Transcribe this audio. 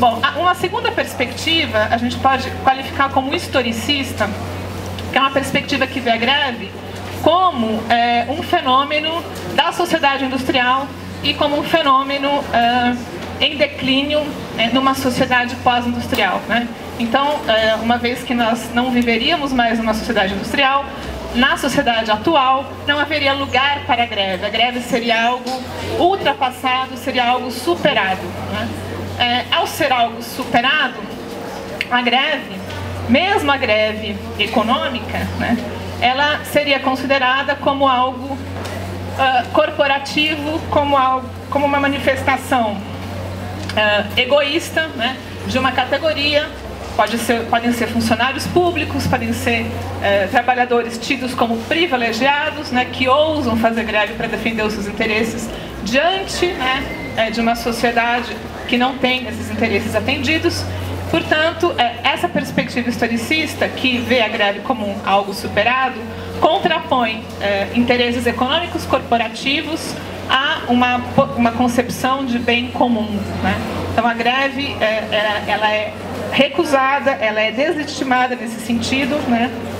Bom, uma segunda perspectiva a gente pode qualificar como historicista, que é uma perspectiva que vê a greve como é, um fenômeno da sociedade industrial e como um fenômeno é, em declínio é, numa sociedade pós-industrial. Né? Então, é, uma vez que nós não viveríamos mais numa sociedade industrial, na sociedade atual não haveria lugar para a greve. A greve seria algo ultrapassado, seria algo superado. Né? É, ao ser algo superado, a greve, mesmo a greve econômica, né, ela seria considerada como algo uh, corporativo, como, algo, como uma manifestação uh, egoísta né, de uma categoria. Pode ser, podem ser funcionários públicos, podem ser uh, trabalhadores tidos como privilegiados, né, que ousam fazer greve para defender os seus interesses diante né, de uma sociedade que não tem esses interesses atendidos. Portanto, essa perspectiva historicista, que vê a greve como algo superado, contrapõe interesses econômicos corporativos a uma, uma concepção de bem comum. Né? Então, a greve ela é recusada, ela é deslegitimada nesse sentido, né?